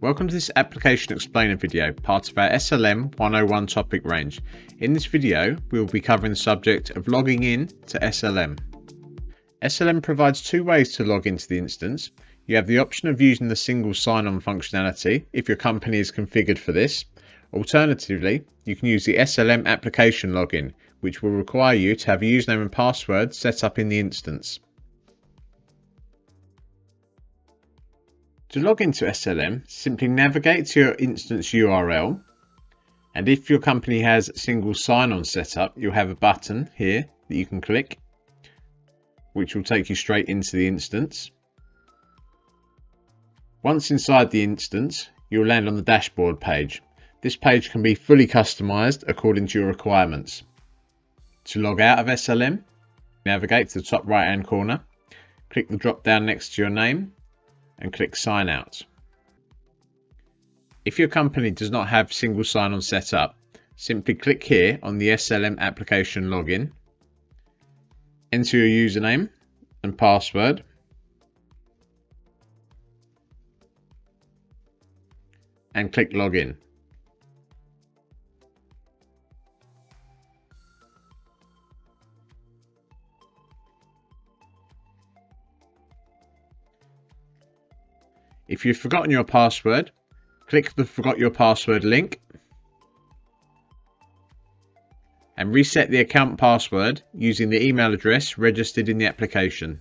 Welcome to this application explainer video, part of our SLM 101 topic range. In this video, we will be covering the subject of logging in to SLM. SLM provides two ways to log into the instance. You have the option of using the single sign-on functionality if your company is configured for this. Alternatively, you can use the SLM application login, which will require you to have a username and password set up in the instance. To log into SLM, simply navigate to your instance URL. And if your company has single sign-on set up, you'll have a button here that you can click, which will take you straight into the instance. Once inside the instance, you'll land on the dashboard page. This page can be fully customized according to your requirements. To log out of SLM, navigate to the top right hand corner, click the drop down next to your name and click sign out. If your company does not have single sign-on set up, simply click here on the SLM application login, enter your username and password, and click login. If you've forgotten your password, click the forgot your password link and reset the account password using the email address registered in the application.